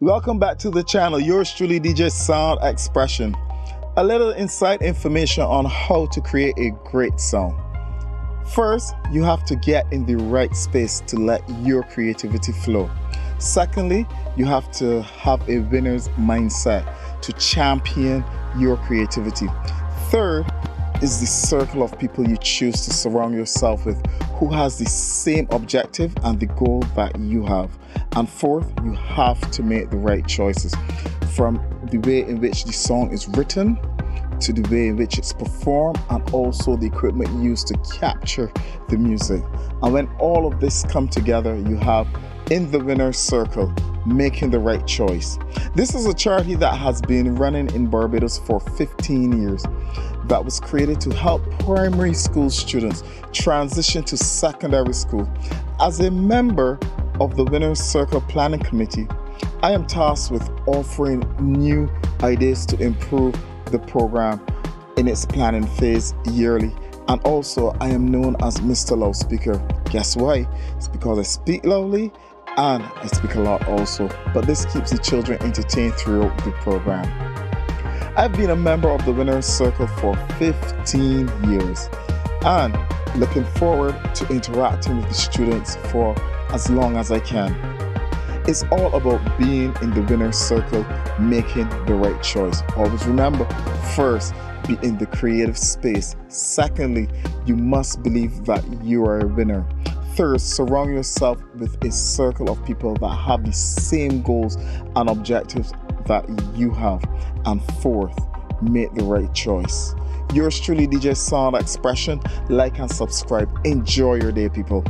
Welcome back to the channel, yours truly DJ Sound Expression. A little insight information on how to create a great song. First, you have to get in the right space to let your creativity flow. Secondly, you have to have a winner's mindset to champion your creativity. Third, is the circle of people you choose to surround yourself with who has the same objective and the goal that you have. And fourth, you have to make the right choices from the way in which the song is written to the way in which it's performed and also the equipment used to capture the music. And when all of this come together, you have in the winner's circle making the right choice. This is a charity that has been running in Barbados for 15 years that was created to help primary school students transition to secondary school. As a member of the Winners Circle Planning Committee, I am tasked with offering new ideas to improve the program in its planning phase yearly. And also, I am known as Mr. Loudspeaker. Guess why? It's because I speak loudly and I speak a lot also. But this keeps the children entertained throughout the program. I've been a member of the Winners Circle for 15 years and looking forward to interacting with the students for as long as I can. It's all about being in the winner's circle, making the right choice. Always remember first, be in the creative space. Secondly, you must believe that you are a winner. Third, surround yourself with a circle of people that have the same goals and objectives that you have. And fourth, make the right choice. Yours truly, DJ Sound Expression. Like and subscribe. Enjoy your day, people.